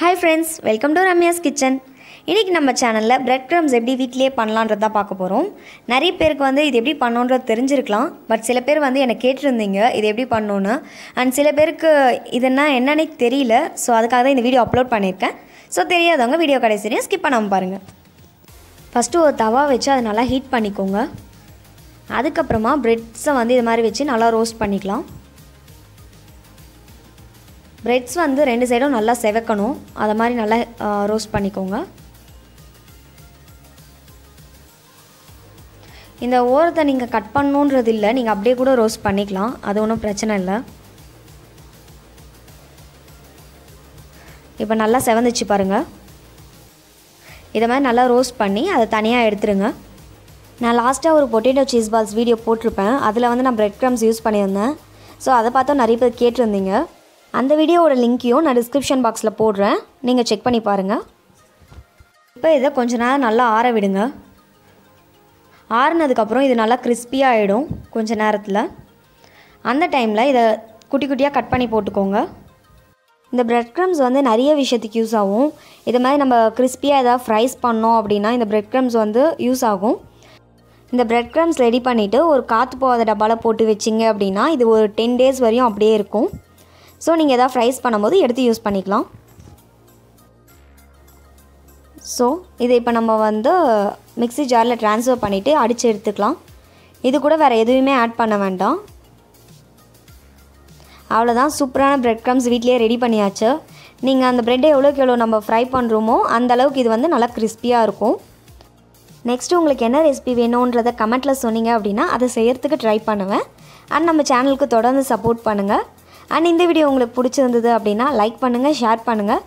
Hi friends welcome to Ramya's kitchen இன்றைக்கி நம்ம சேனலில் பிரெட் க்ரம்ஸ் எப்படி வீட்லேயே பண்ணலான்றது தான் பார்க்க போகிறோம் நிறைய பேருக்கு வந்து இது எப்படி பண்ணணுன்றது தெரிஞ்சிருக்கலாம். பட் சில பேர் வந்து என்னை கேட்டிருந்தீங்க இது எப்படி பண்ணோன்னு அண்ட் சில பேருக்கு இதுனா என்னன்னே தெரியல. ஸோ அதுக்காக தான் இந்த வீடியோ அப்லோட் பண்ணியிருக்கேன். ஸோ தெரியாதவங்க வீடியோ கடைசியும் ஸ்கிப் பண்ணாமல் பாருங்கள் ஃபஸ்ட்டு ஒரு தவா வச்சு அதை நல்லா ஹீட் பண்ணிக்கோங்க. அதுக்கப்புறமா பிரெட்ஸை வந்து இது மாதிரி வச்சு நல்லா ரோஸ்ட் பண்ணிக்கலாம். பிரெட்ஸ் வந்து ரெண்டு சைடும் நல்லா செவக்கணும். அதை மாதிரி நல்லா ரோஸ்ட் பண்ணிக்கோங்க. இந்த ஓரத்தை நீங்கள் கட் பண்ணணுன்றது இல்லை. நீங்கள் அப்படியே கூட ரோஸ்ட் பண்ணிக்கலாம். அது ஒன்றும் பிரச்சனை இல்லை. இப்போ நல்லா செவந்துச்சு பாருங்கள் இதை மாதிரி நல்லா ரோஸ்ட் பண்ணி அதை தனியாக எடுத்துருங்க. நான் லாஸ்ட்டாக ஒரு பொட்டேட்டோ சீஸ் பால்ஸ் வீடியோ போட்டிருப்பேன். அதில் வந்து நான் பிரெட் க்ரம்ஸ் யூஸ் பண்ணியிருந்தேன். ஸோ அதை பார்த்தா நிறைய பேர் கேட்டிருந்தீங்க. அந்த வீடியோவோட லிங்க்கையும் நான் டிஸ்கிரிப்ஷன் பாக்ஸில் போடுறேன். நீங்கள் செக் பண்ணி பாருங்கள் இப்போ இதை கொஞ்ச நேரம் நல்லா ஆற விடுங்க. ஆறுனதுக்கப்புறம் இது நல்லா கிறிஸ்பியாக ஆகிடும் கொஞ்ச நேரத்தில். அந்த டைமில் இதை குட்டி குட்டியாக கட் பண்ணி போட்டுக்கோங்க. இந்த பிரெட் க்ரம்ஸ் வந்து நிறைய விஷயத்துக்கு யூஸ் ஆகும். இது மாதிரி நம்ம கிறிஸ்பியாக எதாவது ஃப்ரைஸ் பண்ணோம் அப்படின்னா இந்த பிரெட் க்ரம்ஸ் வந்து யூஸ் ஆகும். இந்த பிரெட் க்ரம்ஸ் ரெடி பண்ணிவிட்டு ஒரு காற்று போகாத டப்பாவில் போட்டு வச்சிங்க அப்படின்னா இது ஒரு டென் டேஸ் வரையும் அப்படியே இருக்கும். ஸோ நீங்கள் எதாவது ஃப்ரைஸ் பண்ணும்போது எடுத்து யூஸ் பண்ணிக்கலாம். ஸோ இதை இப்போ நம்ம வந்து மிக்ஸி ஜாரில் ட்ரான்ஸ்ஃபர் பண்ணிவிட்டு அடித்து எடுத்துக்கலாம். இது கூட வேறு எதுவுமே ஆட் பண்ண வேண்டாம். அவ்வளோதான் சூப்பரான ப்ரெட் க்ரம்ஸ் வீட்லேயே ரெடி பண்ணியாச்சு. நீங்கள் அந்த ப்ரெட்டை எவ்வளோக்கு எவ்வளோ நம்ம ஃப்ரை பண்ணுறோமோ அந்த அளவுக்கு இது வந்து நல்லா கிறிஸ்பியாக இருக்கும். நெக்ஸ்ட்டு உங்களுக்கு என்ன ரெசிபி வேணுன்றதை கமெண்ட்டில் சொன்னீங்க அப்படின்னா அதை செய்யறதுக்கு ட்ரை பண்ணுவேன் அண்ட் நம்ம சேனலுக்கு தொடர்ந்து சப்போர்ட் பண்ணுங்கள் அண்ட் இந்த வீடியோ உங்களுக்கு பிடிச்சிருந்தது அப்படின்னா லைக் பண்ணுங்கள் ஷேர் பண்ணுங்கள்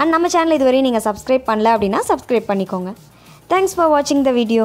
அண்ட் நம்ம சேனல் இதுவரையும் நீங்கள் சப்ஸ்கிரைப் பண்ணல அப்படின்னா சப்ஸ்கிரைப் பண்ணிக்கோங்க. தேங்க்ஸ் ஃபார் வாட்சிங் த வீடியோ